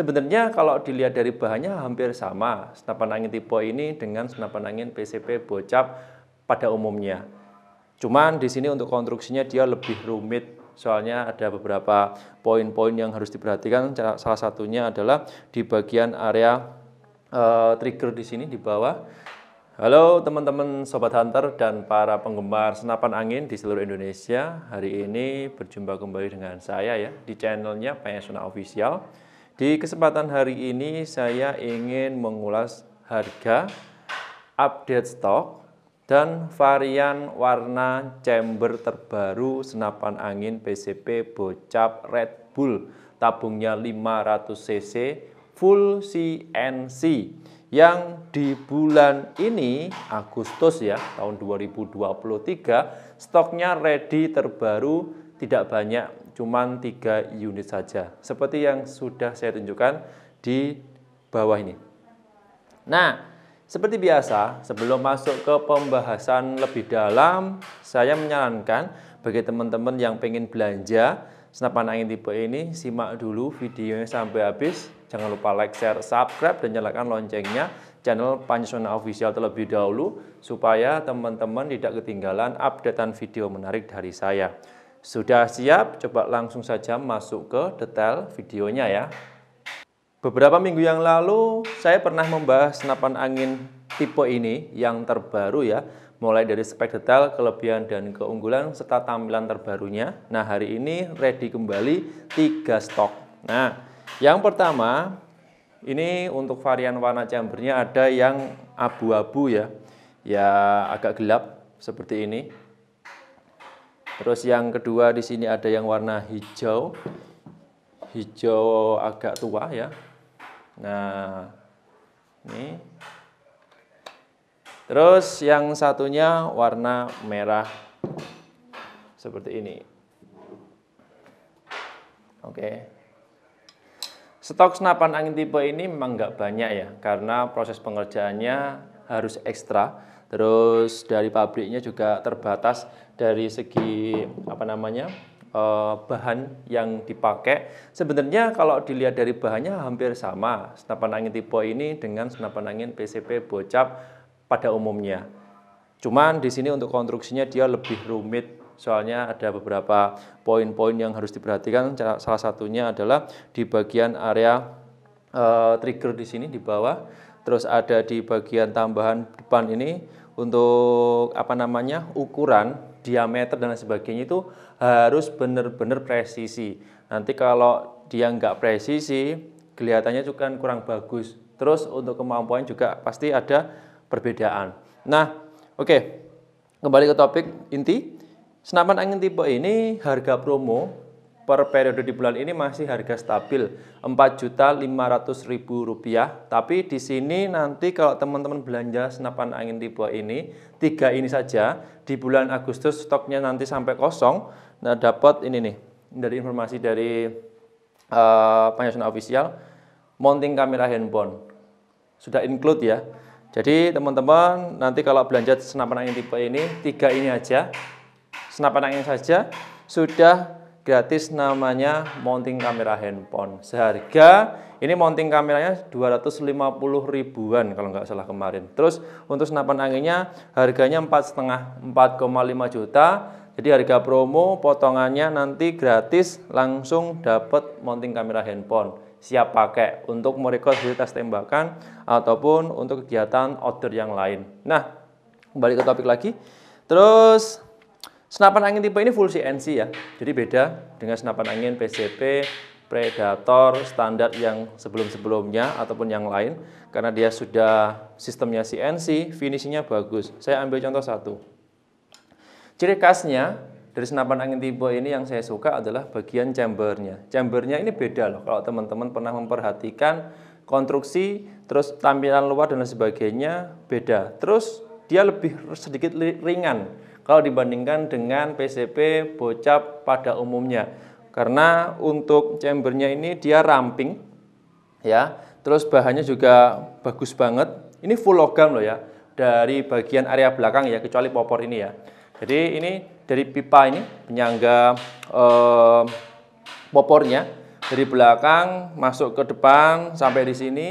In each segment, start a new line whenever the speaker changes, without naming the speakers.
Sebenarnya kalau dilihat dari bahannya hampir sama senapan angin tipe ini dengan senapan angin PCP bocap pada umumnya. Cuman di sini untuk konstruksinya dia lebih rumit soalnya ada beberapa poin-poin yang harus diperhatikan. Salah satunya adalah di bagian area uh, trigger di sini di bawah. Halo teman-teman Sobat Hunter dan para penggemar senapan angin di seluruh Indonesia. Hari ini berjumpa kembali dengan saya ya di channelnya Payasona Official. Di kesempatan hari ini saya ingin mengulas harga, update stok, dan varian warna chamber terbaru senapan angin PCP Bocap Red Bull tabungnya 500 cc full CNC yang di bulan ini Agustus ya tahun 2023 stoknya ready terbaru tidak banyak cuma tiga unit saja. Seperti yang sudah saya tunjukkan di bawah ini. Nah, seperti biasa, sebelum masuk ke pembahasan lebih dalam, saya menyarankan bagi teman-teman yang pengen belanja senapan angin tipe ini, simak dulu videonya sampai habis. Jangan lupa like, share, subscribe, dan nyalakan loncengnya channel Panjasona Official terlebih dahulu supaya teman-teman tidak ketinggalan updatean video menarik dari saya. Sudah siap? Coba langsung saja masuk ke detail videonya ya. Beberapa minggu yang lalu saya pernah membahas senapan angin tipe ini yang terbaru ya. Mulai dari spek detail, kelebihan dan keunggulan serta tampilan terbarunya. Nah hari ini ready kembali 3 stok. Nah yang pertama ini untuk varian warna chambernya ada yang abu-abu ya. Ya agak gelap seperti ini Terus yang kedua di sini ada yang warna hijau. Hijau agak tua ya. Nah, ini. Terus yang satunya warna merah seperti ini. Oke. Stok senapan angin tipe ini memang nggak banyak ya, karena proses pengerjaannya harus ekstra Terus dari pabriknya juga terbatas dari segi apa namanya eh, bahan yang dipakai. Sebenarnya kalau dilihat dari bahannya hampir sama senapan angin tipe ini dengan senapan angin PCP bocap pada umumnya. Cuman di sini untuk konstruksinya dia lebih rumit soalnya ada beberapa poin-poin yang harus diperhatikan. Salah satunya adalah di bagian area uh, trigger di sini di bawah, terus ada di bagian tambahan depan ini untuk apa namanya ukuran diameter dan sebagainya itu harus benar-benar presisi. Nanti kalau dia nggak presisi, kelihatannya juga kan kurang bagus. Terus untuk kemampuan juga pasti ada perbedaan. Nah, oke, okay. kembali ke topik inti. Senapan angin tipe ini harga promo per periode di bulan ini masih harga stabil Rp4.500.000. Tapi di sini nanti kalau teman-teman belanja senapan angin tipe ini, tiga ini saja di bulan Agustus stoknya nanti sampai kosong. Nah, dapat ini nih dari informasi dari uh, Panasonic Official mounting kamera handphone. Sudah include ya. Jadi teman-teman nanti kalau belanja senapan angin tipe ini, tiga ini aja. Senapan angin saja sudah gratis namanya mounting kamera handphone. Seharga ini mounting kameranya 250 ribuan kalau nggak salah kemarin. Terus untuk senapan anginnya harganya 4,5 4,5 juta. Jadi harga promo potongannya nanti gratis langsung dapat mounting kamera handphone siap pakai untuk merekod fasilitas tembakan ataupun untuk kegiatan outdoor yang lain. Nah, kembali ke topik lagi. Terus Senapan angin tipe ini full CNC ya, jadi beda dengan senapan angin PCP, Predator, standar yang sebelum-sebelumnya ataupun yang lain. Karena dia sudah sistemnya CNC, finishingnya bagus. Saya ambil contoh satu. Ciri khasnya dari senapan angin tipe ini yang saya suka adalah bagian chambernya. Chambernya ini beda loh, kalau teman-teman pernah memperhatikan konstruksi, terus tampilan luar dan sebagainya beda. Terus dia lebih sedikit ringan kalau dibandingkan dengan PCP bocap pada umumnya. Karena untuk chambernya ini dia ramping ya. Terus bahannya juga bagus banget. Ini full logam loh ya. Dari bagian area belakang ya kecuali popor ini ya. Jadi ini dari pipa ini penyangga eh, popornya dari belakang masuk ke depan sampai di sini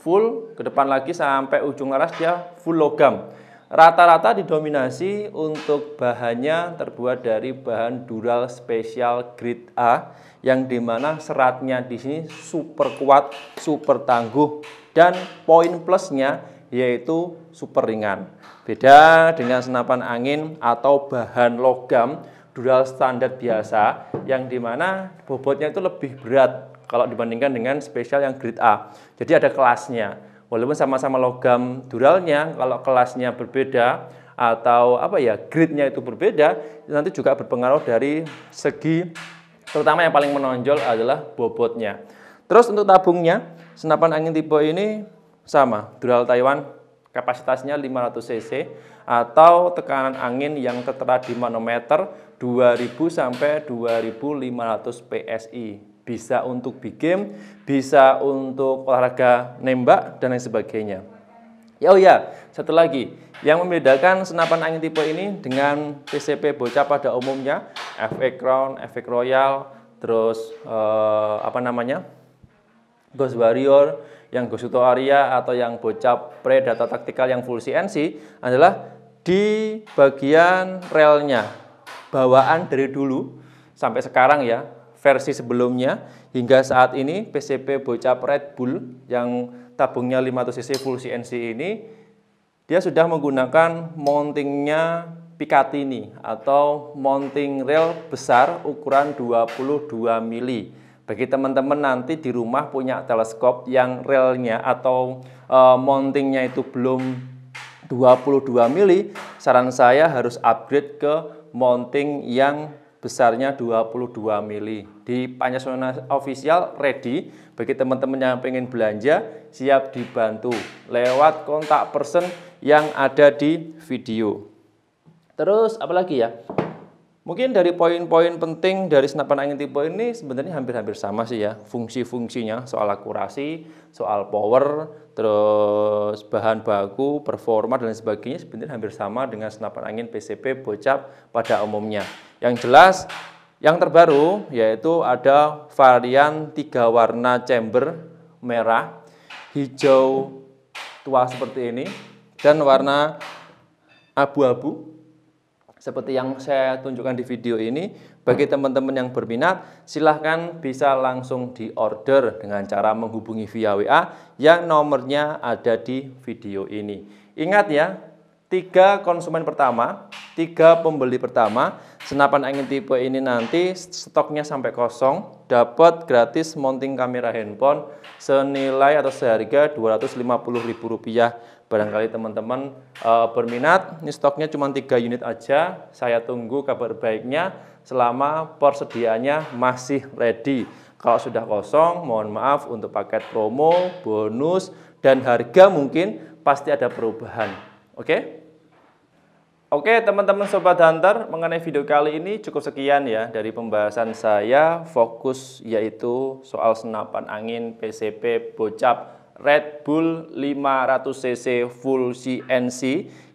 full ke depan lagi sampai ujung laras dia full logam rata-rata didominasi untuk bahannya terbuat dari bahan dural spesial grade A yang di mana seratnya di sini super kuat super tangguh dan poin plusnya yaitu super ringan beda dengan senapan angin atau bahan logam dural standar biasa yang di mana bobotnya itu lebih berat kalau dibandingkan dengan spesial yang grade A. Jadi ada kelasnya. Walaupun sama-sama logam duralnya, kalau kelasnya berbeda atau apa ya grade-nya itu berbeda, nanti juga berpengaruh dari segi terutama yang paling menonjol adalah bobotnya. Terus untuk tabungnya, senapan angin tipe ini sama, dural Taiwan kapasitasnya 500 cc atau tekanan angin yang tertera di manometer 2000 sampai 2500 PSI bisa untuk big game, bisa untuk olahraga nembak dan lain sebagainya. Ya oh ya, satu lagi yang membedakan senapan angin tipe ini dengan PCP bocah pada umumnya, efek Crown, efek Royal, terus eh, apa namanya? Ghost Warrior, yang Ghost Arya atau yang bocah Predator taktikal yang full CNC adalah di bagian relnya bawaan dari dulu sampai sekarang ya versi sebelumnya hingga saat ini PCP Bocap Red Bull yang tabungnya 500cc full CNC ini dia sudah menggunakan mountingnya Picatinny atau mounting rail besar ukuran 22 mili. Bagi teman-teman nanti di rumah punya teleskop yang railnya atau e, mountingnya itu belum 22 mili, saran saya harus upgrade ke mounting yang besarnya 22 mili. Di Panasonic Official ready bagi teman-teman yang pengen belanja siap dibantu lewat kontak person yang ada di video. Terus apalagi ya? Mungkin dari poin-poin penting dari senapan angin tipe ini sebenarnya hampir-hampir sama sih ya. Fungsi-fungsinya soal akurasi, soal power, terus bahan baku, performa dan sebagainya sebenarnya hampir sama dengan senapan angin PCP bocap pada umumnya. Yang jelas yang terbaru yaitu ada varian tiga warna chamber merah, hijau tua seperti ini dan warna abu-abu seperti yang saya tunjukkan di video ini, bagi teman-teman yang berminat, silahkan bisa langsung di order dengan cara menghubungi via WA yang nomornya ada di video ini. Ingat ya, tiga konsumen pertama, tiga pembeli pertama, senapan angin tipe ini nanti stoknya sampai kosong, dapat gratis mounting kamera handphone senilai atau seharga Rp250.000 barangkali teman-teman e, berminat ini stoknya cuma tiga unit aja. Saya tunggu kabar baiknya selama persediaannya masih ready. Kalau sudah kosong mohon maaf untuk paket promo bonus dan harga mungkin pasti ada perubahan. Oke? okay? Oke teman-teman Sobat Hunter, mengenai video kali ini cukup sekian ya dari pembahasan saya. Fokus yaitu soal senapan angin PCP Bocap Red Bull 500cc full CNC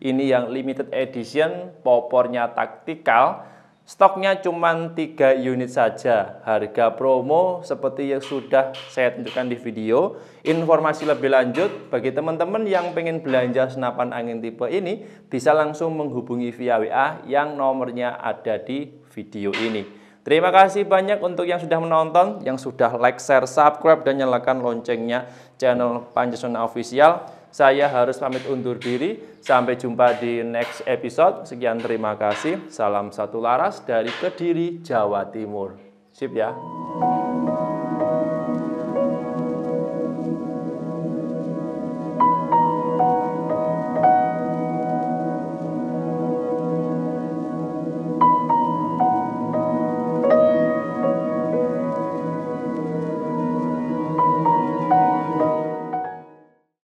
ini yang limited edition popornya taktikal stoknya cuma 3 unit saja. Harga promo seperti yang sudah saya tunjukkan di video. Informasi lebih lanjut bagi teman-teman yang pengen belanja senapan angin tipe ini bisa langsung menghubungi via WA yang nomornya ada di video ini. Terima kasih banyak untuk yang sudah menonton, yang sudah like, share, subscribe, dan nyalakan loncengnya channel Pancasona Official. Saya harus pamit undur diri. Sampai jumpa di next episode. Sekian terima kasih. Salam satu laras dari Kediri, Jawa Timur. Sip ya.